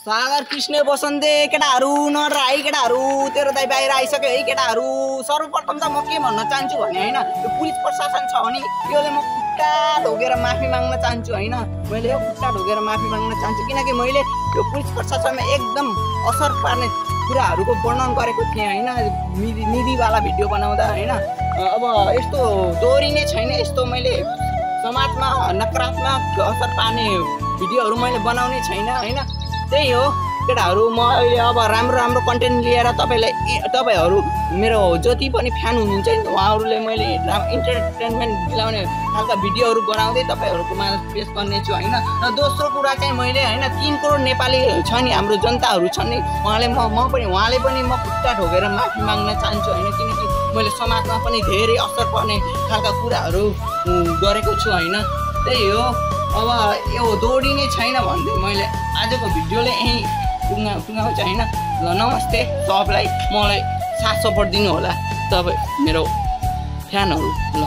सागर कृष्ण बसन्ते केटाहरू नराई केटाहरू तेरो दाइ बाहिर आइसक्यो है केटाहरू। सर्वप्रथम त म के भन्न चाहन्छु भने होइन यो पुलिस प्रशासन छ भने त्यसले म खुट्टा ढोगेर माफी माग्न चाहन्छु होइन। मैले यो खुट्टा ढोगेर माफी माग्न चाहन्छु किनकि मैले यो पुलिस प्रशासनमा एकदम असर पार्ने कुराहरूको वर्णन गरेको थिएँ होइन। निधि निधिवाला भिडियो बनाउँदा होइन। अब यस्तो दोहोरिने छैन यस्तो मैले समाजमा नकारात्मक असर पार्ने भिडियोहरू मैले बनाउने छैन होइन। त्यही हो। केटाहरू म अहिले अब राम्रो राम्रो कन्टेन्ट लिएर तपाईँलाई तपाईँहरू मेरो जति पनि फ्यान हुनुहुन्छ नि उहाँहरूले मैले इन्टरटेनमेन्ट दिलाउने खालका भिडियोहरू बनाउँदै तपाईँहरूकोमा पेस गर्नेछु होइन? र दोस्रो कुरा चाहिँ मैले होइन तिन करोड नेपाली छ नि हाम्रो जनताहरू छन् नि उहाँले म म पनि उहाँले पनि म खुट्टा ठोकेर माफी माग्न चाहन्छु होइन? किनकि मैले समाजमा पनि धेरै असर पर्ने खालका कुराहरू गरेको छु होइन? त्यही हो। अब यो दौडिने छैन भन्दै मैले आजको भिडियोले यहीँ टुङ्गा टुङ्गाउँछ होइन ल नमस्ते। सबलाई मलाई साथ सपोर्ट दिनु होला तपाईँ मेरो फ्यानहरू। ल।